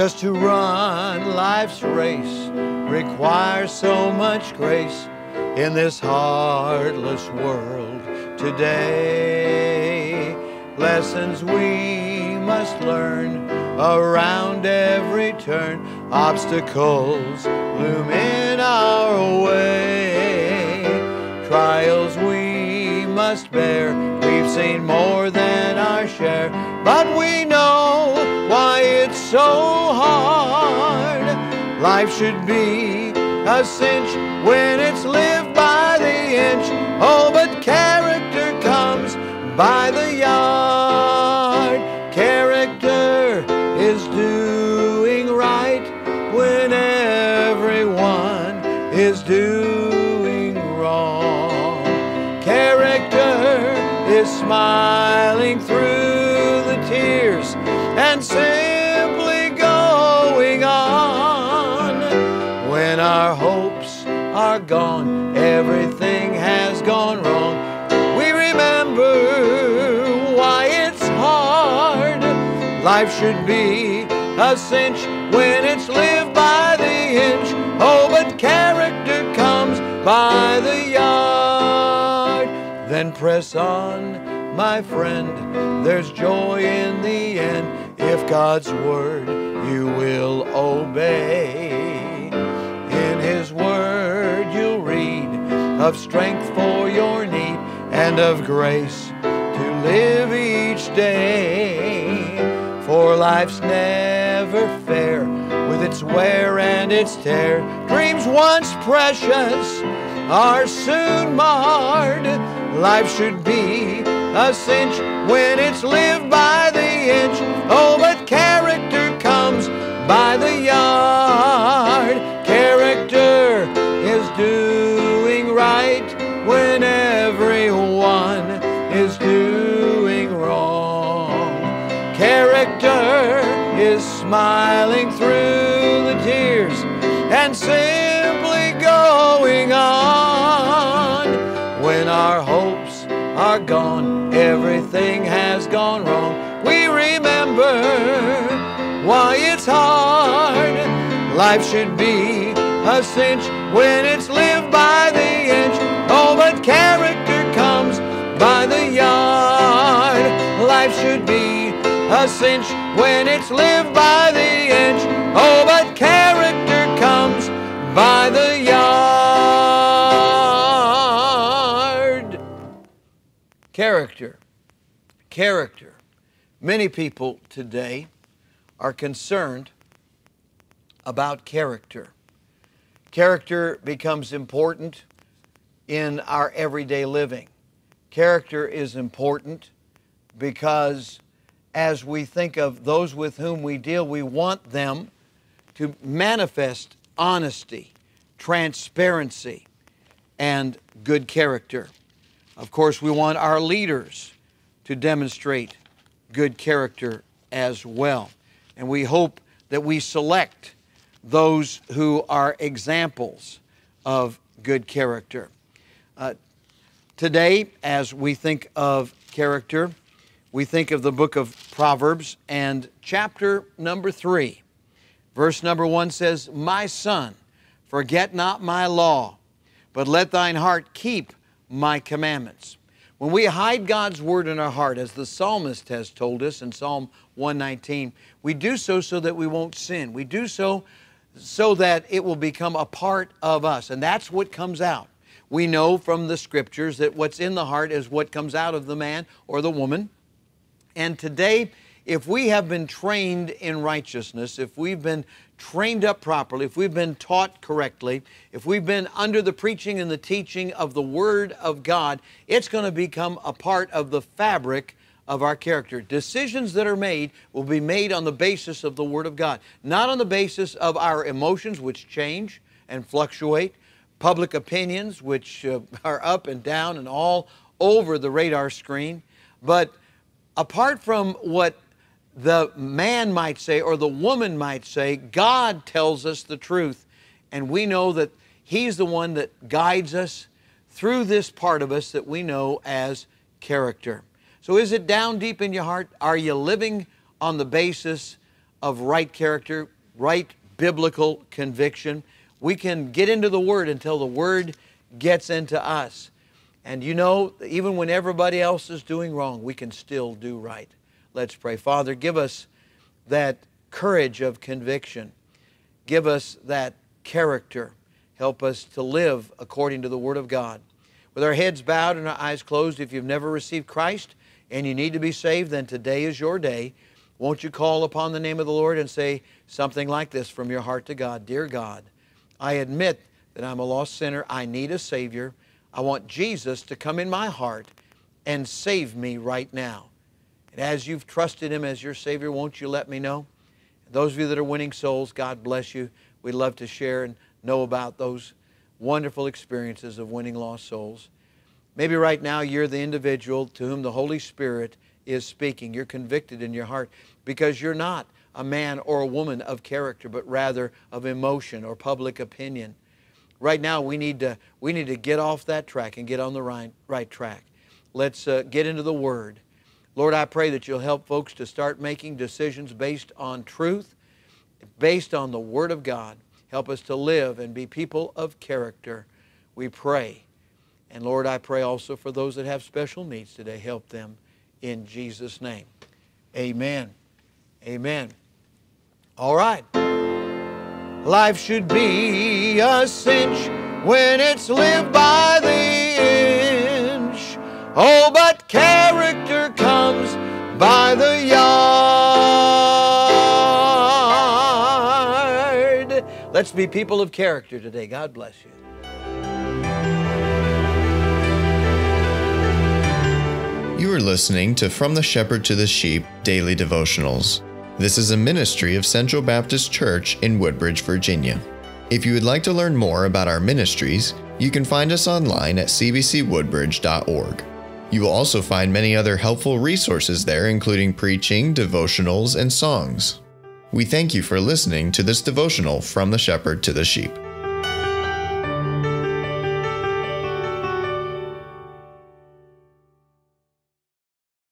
Just to run life's race requires so much grace in this heartless world today. Lessons we must learn around every turn, obstacles loom in our way. Trials we must bear, we've seen more than our share, but we know why it's so. Life should be a cinch when it's lived by the inch. Oh, but character comes by the yard. Character is doing right when everyone is doing wrong. Character is smiling through the tears and simply gone, everything has gone wrong. We remember why it's hard. Life should be a cinch when it's lived by the inch. Oh, but character comes by the yard. Then press on, my friend. There's joy in the end if God's word you will obey. Of strength for your need and of grace to live each day. For life's never fair with its wear and its tear. Dreams once precious are soon marred. Life should be a cinch when it's lived by the inch. Character is smiling through the tears and simply going on. When our hopes are gone, everything has gone wrong. We remember why it's hard. Life should be a cinch when it's lived by the inch. Oh, but character comes by the yard. Life should be a cinch when it's lived by the inch. Oh, but character comes by the yard. Character. Character. Many people today are concerned about character. Character becomes important in our everyday living. Character is important because as we think of those with whom we deal, we want them to manifest honesty, transparency, and good character. Of course, we want our leaders to demonstrate good character as well. And we hope that we select those who are examples of good character. Uh, today, as we think of character, we think of the book of Proverbs and chapter number three. Verse number one says, My son, forget not my law, but let thine heart keep my commandments. When we hide God's word in our heart, as the psalmist has told us in Psalm 119, we do so so that we won't sin. We do so so that it will become a part of us. And that's what comes out. We know from the scriptures that what's in the heart is what comes out of the man or the woman. And today, if we have been trained in righteousness, if we've been trained up properly, if we've been taught correctly, if we've been under the preaching and the teaching of the Word of God, it's going to become a part of the fabric of our character. Decisions that are made will be made on the basis of the Word of God, not on the basis of our emotions, which change and fluctuate, public opinions, which uh, are up and down and all over the radar screen, but apart from what the man might say or the woman might say, God tells us the truth. And we know that He's the one that guides us through this part of us that we know as character. So, is it down deep in your heart? Are you living on the basis of right character, right biblical conviction. We can get into the Word until the Word gets into us. And you know, even when everybody else is doing wrong, we can still do right. Let's pray. Father, give us that courage of conviction. Give us that character. Help us to live according to the Word of God. With our heads bowed and our eyes closed, if you've never received Christ and you need to be saved, then today is your day. Won't you call upon the name of the Lord and say something like this from your heart to God Dear God, I admit that I'm a lost sinner. I need a Savior. I want Jesus to come in my heart and save me right now. And as you've trusted Him as your Savior, won't you let me know? Those of you that are winning souls, God bless you. We'd love to share and know about those wonderful experiences of winning lost souls. Maybe right now you're the individual to whom the Holy Spirit is speaking. You're convicted in your heart because you're not a man or a woman of character, but rather of emotion or public opinion. Right now, we need to, we need to get off that track and get on the right, right track. Let's uh, get into the Word. Lord, I pray that you'll help folks to start making decisions based on truth, based on the Word of God. Help us to live and be people of character. We pray. And Lord, I pray also for those that have special needs today. Help them in Jesus' name. Amen. Amen. All right. Life should be a cinch when it's lived by the inch. Oh, but character comes by the yard. Let's be people of character today. God bless you. You are listening to From the Shepherd to the Sheep Daily Devotionals. This is a ministry of Central Baptist Church in Woodbridge, Virginia. If you would like to learn more about our ministries, you can find us online at cbcwoodbridge.org. You will also find many other helpful resources there, including preaching, devotionals, and songs. We thank you for listening to this devotional from the shepherd to the sheep.